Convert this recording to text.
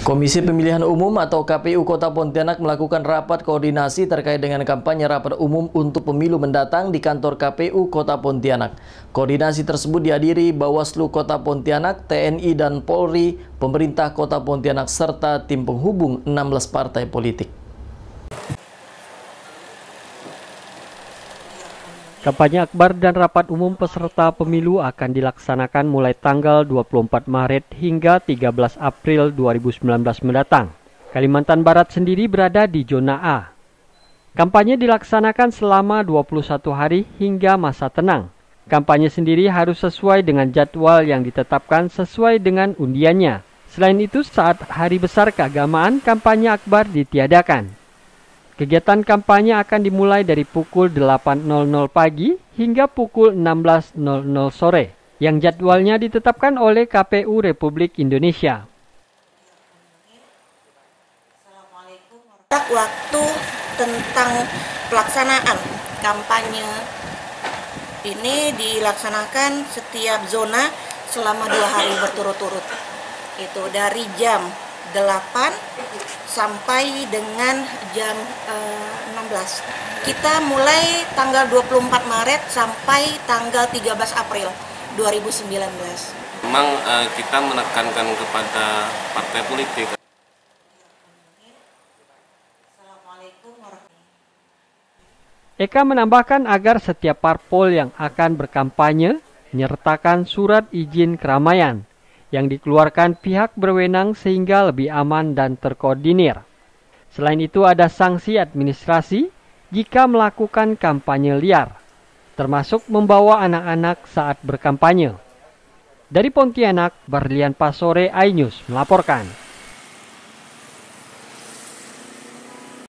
Komisi Pemilihan Umum atau KPU Kota Pontianak melakukan rapat koordinasi terkait dengan kampanye rapat umum untuk pemilu mendatang di kantor KPU Kota Pontianak. Koordinasi tersebut dihadiri Bawaslu Kota Pontianak, TNI dan Polri, pemerintah Kota Pontianak serta tim penghubung 16 partai politik. Kampanye akbar dan rapat umum peserta pemilu akan dilaksanakan mulai tanggal 24 Maret hingga 13 April 2019 mendatang. Kalimantan Barat sendiri berada di zona A. Kampanye dilaksanakan selama 21 hari hingga masa tenang. Kampanye sendiri harus sesuai dengan jadwal yang ditetapkan sesuai dengan undiannya. Selain itu, saat hari besar keagamaan, kampanye akbar ditiadakan. Kegiatan kampanye akan dimulai dari pukul 8.00 pagi hingga pukul 16.00 sore yang jadwalnya ditetapkan oleh KPU Republik Indonesia. Waktu tentang pelaksanaan kampanye ini dilaksanakan setiap zona selama dua hari berturut-turut. Itu dari jam 8 sampai dengan jam uh, eh, 16. Kita mulai tanggal 24 Maret sampai tanggal 13 April 2019. Memang uh, kita menekankan kepada partai politik Eka menambahkan agar setiap parpol yang akan berkampanye menyertakan surat izin keramaian yang dikeluarkan pihak berwenang sehingga lebih aman dan terkoordinir. Selain itu ada sanksi administrasi jika melakukan kampanye liar, termasuk membawa anak-anak saat berkampanye. Dari Pontianak, Barlian Pasore, iNews melaporkan.